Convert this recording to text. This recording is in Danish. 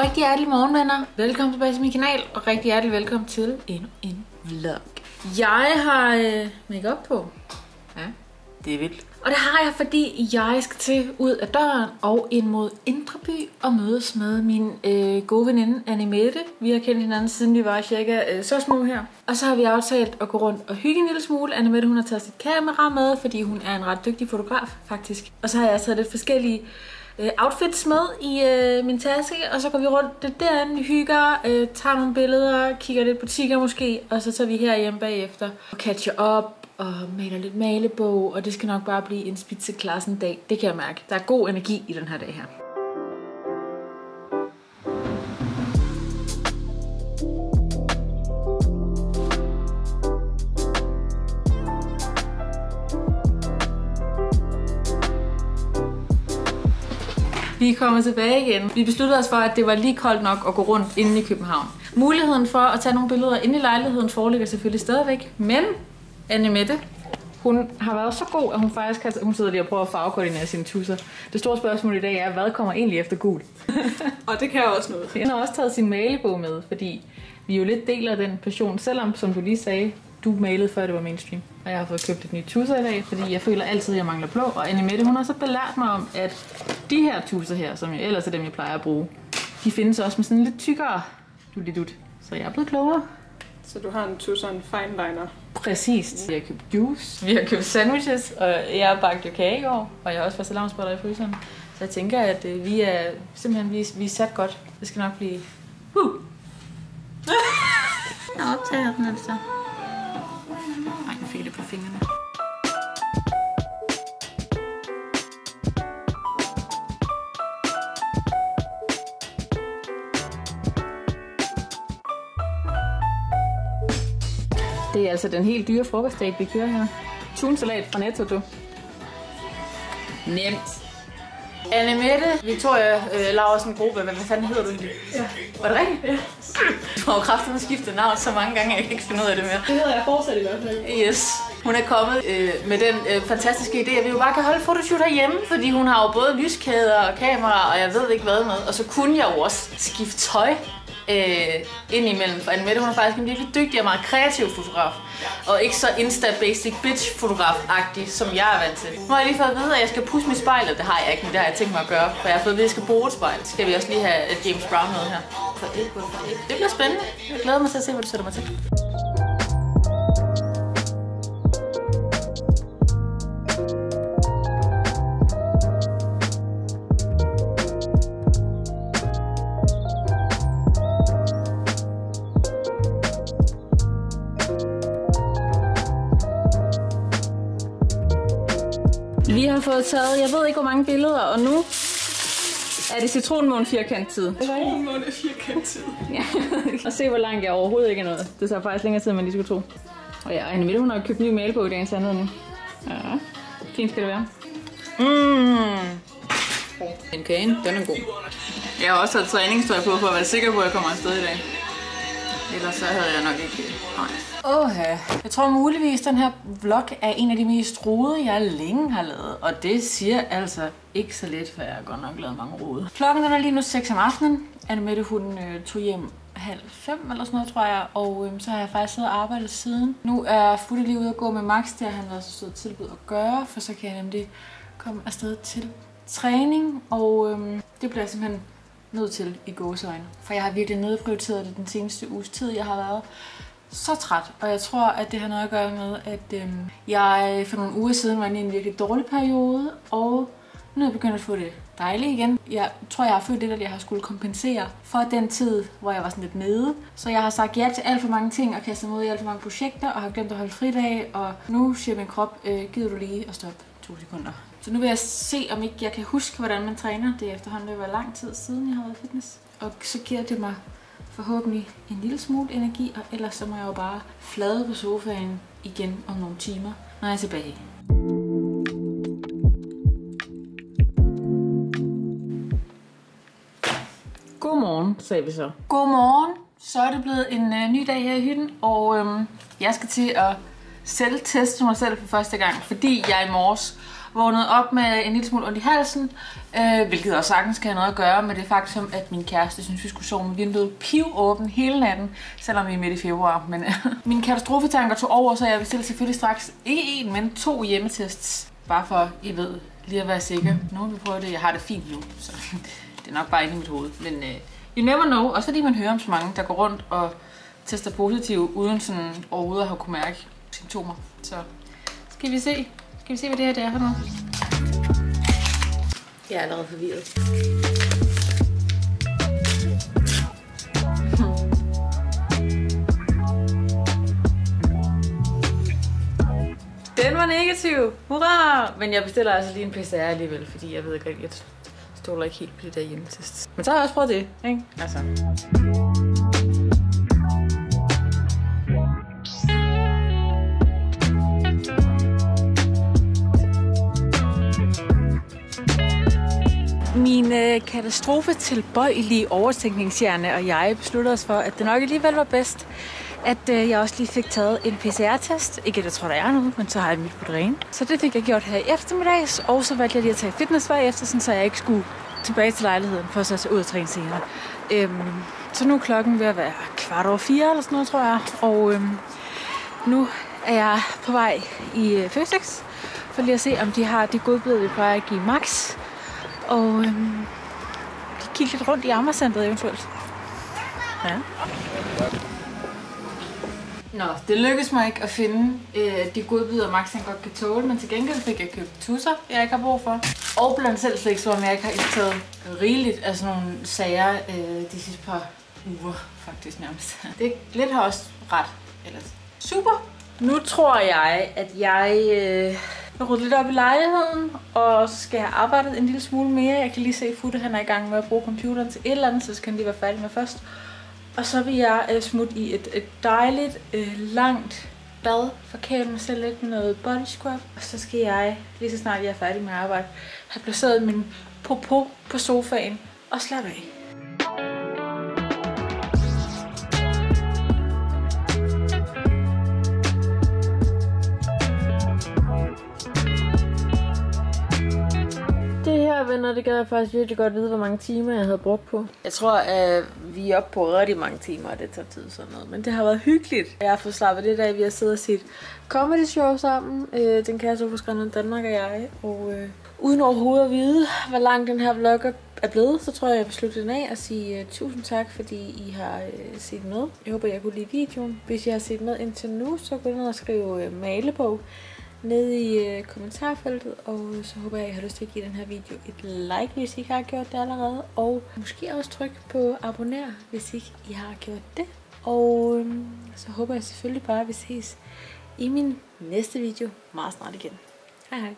Rigtig hjertelig morgen, venner. Velkommen tilbage til min kanal, og rigtig hjertelig velkommen til endnu en vlog. Jeg har øh, make på. Ja, det er vildt. Og det har jeg, fordi jeg skal til ud af døren og ind mod Indre By og mødes med min øh, gode veninde Anne Mette. Vi har kendt hinanden siden vi var cirka øh, så små her. Og så har vi aftalt at gå rundt og hygge en lille smule. Anne Mette hun har taget sit kamera med, fordi hun er en ret dygtig fotograf faktisk. Og så har jeg taget lidt forskellige øh, outfits med i øh, min taske, og så går vi rundt det derinde, hygger, øh, tager nogle billeder, kigger lidt butikker måske, og så tager vi her hjem bagefter og catcher op og maler lidt malebog, og det skal nok bare blive en spitseklassen dag. Det kan jeg mærke. Der er god energi i den her dag her. Vi er kommet tilbage igen. Vi besluttede os for, at det var lige koldt nok at gå rundt inde i København. Muligheden for at tage nogle billeder inde i lejligheden foreligger selvfølgelig stadigvæk, men Anne Mette, hun har været så god, at hun faktisk har, hun sidder lige og prøver at farvekoordinere sine tusser. Det store spørgsmål i dag er, hvad kommer egentlig efter gul? og det kan også noget. Hun har også taget sin malebog med, fordi vi jo lidt deler den passion, selvom, som du lige sagde, du malede før det var mainstream. Og jeg har fået købt et nyt tusser i dag, fordi jeg føler altid, at jeg mangler blå. Og Anne Mette, hun har så belært mig om, at de her tusser her, som jeg ellers er dem, jeg plejer at bruge, de findes også med sådan lidt tykkere dut. Så jeg er blevet klogere. Så du har en tusser en fine liner? Præcis. Vi har købt juice, vi har købt sandwiches, og jeg har bagt jo kage i år, og jeg har også fået salamsboller i fryseren. Så jeg tænker, at øh, vi er simpelthen vi, vi er sat godt. Det skal nok blive... Uh. jeg optager den altså. Ej, jeg fik det på fingrene. Det er altså den helt dyre frokostdag, vi kører her. Tunsalat fra Netto, du. Nemt. Anne Mette, Victoria, øh, Laursen Gruppe, hvad, hvad fanden hedder du egentlig? Ja. Var det rigtigt? Ja. Du har jo kraftigt skiftet navn så mange gange, jeg kan ikke finde ud af det mere. Det hedder jeg fortsat i hvert fald. Yes. Hun er kommet øh, med den øh, fantastiske idé, at vi jo bare kan holde fotoshoot herhjemme, fordi hun har jo både lyskæder og kamera, og jeg ved ikke hvad med. Og så kunne jeg jo også skifte tøj øh, indimellem. For Anne hun er faktisk en virkelig dygtig og meget kreativ fotograf. Og ikke så insta-basic bitch-fotograf-agtig, som jeg er vant til. Nu har jeg lige fået at vide, at jeg skal pusse mit spejl, og det har jeg ikke, men det har jeg tænkt mig at gøre. For jeg har fået at vide, at jeg skal bruge et spejl. Skal vi også lige have James Brown med her. For et, for et. Det bliver spændende. Jeg glæder mig til at se, hvad du sætter mig til. Vi har fået taget, jeg ved ikke hvor mange billeder, og nu er det citronmåne firkant tid. Citronmåne firkant tid. Ja, og se hvor langt jeg overhovedet ikke er nået. Det tager faktisk længere tid, end man lige skulle tro. Og ja, Anne Mette, hun har købt ny malebog i dagens anledning. Ja, fint skal det være. Mmm. Den kagen, den er god. Jeg har også taget træningstøj på, for at være sikker på, at jeg kommer afsted i dag. Ellers så havde jeg nok ikke... Nej. Åh, jeg tror muligvis, at den her vlog er en af de mest rode, jeg længe har lavet. Og det siger altså ikke så lidt, for jeg har godt nok lavet mange rode. Klokken den er lige nu 6 om aftenen. Anne Mette, hun øh, tog hjem halv fem eller sådan noget, tror jeg. Og øhm, så har jeg faktisk siddet og arbejdet siden. Nu er Futte lige ude at gå med Max. Det har han været så sød tilbud at gøre, for så kan jeg nemlig komme afsted til træning. Og øhm, det bliver jeg simpelthen nødt til i gåsøjne. For jeg har virkelig nedprioriteret det den seneste uges tid, jeg har været så træt, og jeg tror, at det har noget at gøre med, at øhm, jeg for nogle uger siden var inde i en virkelig dårlig periode, og nu er jeg begyndt at få det dejligt igen. Jeg tror, jeg har følt lidt, at jeg har skulle kompensere for den tid, hvor jeg var sådan lidt nede. Så jeg har sagt ja til alt for mange ting og kastet mig ud i alt for mange projekter, og har glemt at holde fridag, og nu siger min krop, øh, gider du lige at stoppe to sekunder. Så nu vil jeg se, om ikke jeg kan huske, hvordan man træner. Det er efterhånden ved at være lang tid siden, jeg har været fitness. Og så giver det mig forhåbentlig en lille smule energi, og ellers så må jeg jo bare flade på sofaen igen om nogle timer, når jeg er tilbage. Godmorgen, sagde vi så. Godmorgen. Så er det blevet en øh, ny dag her i hytten, og øhm, jeg skal til at selvteste mig selv for første gang, fordi jeg i morges vågnet op med en lille smule ondt i halsen, øh, hvilket også sagtens kan have noget at gøre med det faktum, at min kæreste synes, vi skulle sove med vinduet pivåben hele natten, selvom vi er midt i februar. Men øh, mine katastrofetanker tog over, så jeg bestilte selvfølgelig straks ikke en, men to hjemmetests, bare for, I ved, lige at være sikker. Nu vil vi prøve det. Jeg har det fint nu, så det er nok bare inde i mit hoved. Men øh, you never know. Også fordi man hører om så mange, der går rundt og tester positiv, uden sådan overhovedet at have kunne mærke symptomer. Så skal vi se. Skal vi se, hvad det her det er for noget? Jeg er allerede forvirret. Den var negativ. Hurra! Men jeg bestiller altså lige en PCR alligevel, fordi jeg ved ikke jeg stoler ikke helt på det der hjemmetest. Men så har jeg også prøvet det, ikke? Altså. Katastrofe tilbøjelige overtænkningshjerne og jeg besluttede os for, at det nok alligevel var bedst, at øh, jeg også lige fik taget en PCR-test. Ikke at jeg tror, der er nogen, men så har jeg mit på det rene. Så det fik jeg gjort her i eftermiddags, og så valgte jeg lige at tage fitnessvej efter, sådan, så jeg ikke skulle tilbage til lejligheden for så at tage ud og træne senere. Øhm, så nu er klokken ved at være kvart over fire eller sådan noget, tror jeg. Og øhm, nu er jeg på vej i øh, Føtex for lige at se, om de har de godbid, vi plejer at give max. Og øhm, kigge lidt rundt i Amagercenteret eventuelt. Ja. Nå, det lykkedes mig ikke at finde øh, de godbidder, Max han godt kan tåle, men til gengæld fik jeg købt tusser, jeg ikke har brug for. Og blandt selv slik, som jeg ikke har indtaget rigeligt af sådan nogle sager øh, de sidste par uger, faktisk nærmest. Det lidt har også ret. Ellers. Super! Nu tror jeg, at jeg øh, jeg rydder lidt op i lejligheden, og så skal jeg have arbejdet en lille smule mere. Jeg kan lige se, at Futte han er i gang med at bruge computeren til et eller andet, så skal han lige være færdig med først. Og så vil jeg øh, smutte i et, et dejligt, øh, langt bad, forkæle mig selv lidt med noget body scrub. Og så skal jeg, lige så snart jeg er færdig med arbejde, have placeret min popo på sofaen og slappe af. Det venner, det gad jeg faktisk virkelig godt vide, hvor mange timer jeg havde brugt på. Jeg tror, at vi er oppe på rigtig mange timer, og det tager tid sådan noget. Men det har været hyggeligt. Jeg har fået slappet lidt af, vi har siddet og set comedy show sammen. Øh, den kan jeg så få Danmark og jeg. Og øh, uden overhovedet at vide, hvor lang den her vlog er blevet, så tror jeg, jeg beslutter den af at sige uh, tusind tak, fordi I har uh, set med. Jeg håber, jeg kunne lide videoen. Hvis I har set med indtil nu, så gå ned og skriv uh, malebog ned i øh, kommentarfeltet, og så håber jeg, at I har lyst til at give den her video et like, hvis I ikke har gjort det allerede, og måske også tryk på abonner, hvis ikke I har gjort det. Og øh, så håber jeg selvfølgelig bare, at vi ses i min næste video meget snart igen. Hej hej.